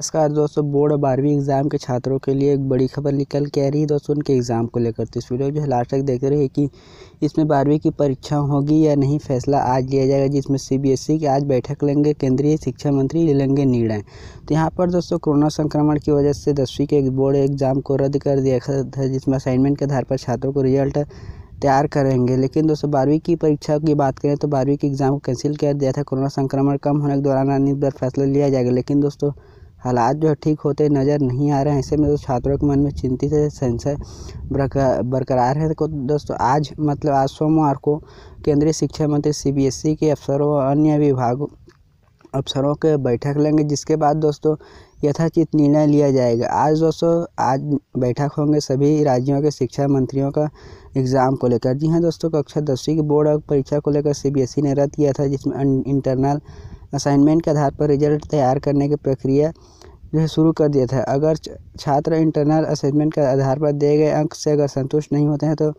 नमस्कार दोस्तों, बोर्ड और बारहवीं एग्ज़ाम के छात्रों के लिए एक बड़ी खबर निकल के आ रही है दोस्तों, उनके एग्ज़ाम को लेकर। तो इस वीडियो जो है, लास्ट तक देख रहे हैं कि इसमें बारहवीं की परीक्षा होगी या नहीं, फैसला आज लिया जाएगा, जिसमें सीबीएसई की आज बैठक लेंगे, केंद्रीय शिक्षा मंत्री ले लेंगे निर्णय तो यहाँ पर दोस्तों, कोरोना संक्रमण की वजह से दसवीं के बोर्ड एग्ज़ाम को रद्द कर दिया था, जिसमें असाइनमेंट के आधार पर छात्रों को रिज़ल्ट तैयार करेंगे। लेकिन दोस्तों, बारहवीं की परीक्षा की बात करें तो बारहवीं के एग्ज़ाम को कैंसिल कर दिया था, कोरोना संक्रमण कम होने के दौरान बार फैसला लिया जाएगा। लेकिन दोस्तों हालात जो ठीक होते नज़र नहीं आ रहे हैं। ऐसे में तो छात्रों के मन में चिंतित है, संशय बरकरार है। तो दोस्तों, आज मतलब आज सोमवार को केंद्रीय शिक्षा मंत्री सीबीएसई के अफसरों और अन्य विभागों अफसरों के बैठक लेंगे, जिसके बाद दोस्तों यथाचित निर्णय लिया जाएगा। आज दोस्तों, आज बैठक होंगे सभी राज्यों के शिक्षा मंत्रियों का एग्ज़ाम को लेकर। जी हाँ दोस्तों, कक्षा दसवीं की बोर्ड परीक्षा को लेकर सीबीएसई ने रद्द किया था, जिसमें इंटरनल असाइनमेंट के आधार पर रिज़ल्ट तैयार करने की प्रक्रिया जो है शुरू कर दिया था। अगर छात्र इंटरनल असेसमेंट के आधार पर दिए गए अंक से अगर संतुष्ट नहीं होते हैं तो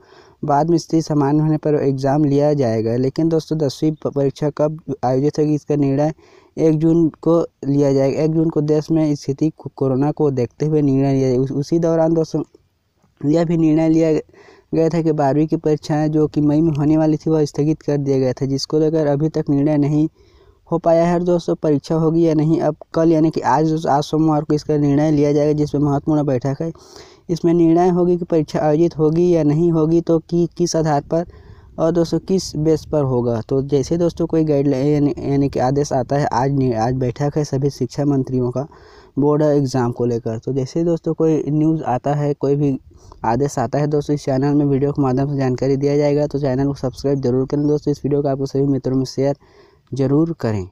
बाद में स्थिति सामान्य होने पर एग्ज़ाम लिया जाएगा। लेकिन दोस्तों, दसवीं परीक्षा कब आयोजित होगी, इसका निर्णय एक जून को लिया जाएगा। एक जून को देश में स्थिति कोरोना को देखते हुए निर्णय लिया जाएगा। उसी दौरान दोस्तों, यह भी निर्णय लिया गया था कि बारहवीं की परीक्षाएँ जो कि मई में होने वाली थी, वह स्थगित कर दिया गया था, जिसको लेकर अभी तक निर्णय नहीं हो पाया है दोस्तों परीक्षा होगी या नहीं, अब कल यानी कि आज आज सोमवार को इसका निर्णय लिया जाएगा, जिसमें महत्वपूर्ण बैठक है, इसमें निर्णय होगी कि परीक्षा आयोजित होगी या नहीं होगी तो कि, किस आधार पर और दोस्तों किस बेस पर होगा? तो जैसे दोस्तों कोई गाइडलाइन यानी कि आदेश आता है, आज आज बैठक है सभी शिक्षा मंत्रियों का, बोर्ड एग्ज़ाम को लेकर। तो जैसे दोस्तों कोई न्यूज़ आता है, कोई भी आदेश आता है, दोस्तों इस चैनल में वीडियो के माध्यम से जानकारी दिया जाएगा तो चैनल को सब्सक्राइब ज़रूर करें दोस्तों। इस वीडियो को आपको सभी मित्रों में शेयर ज़रूर करें।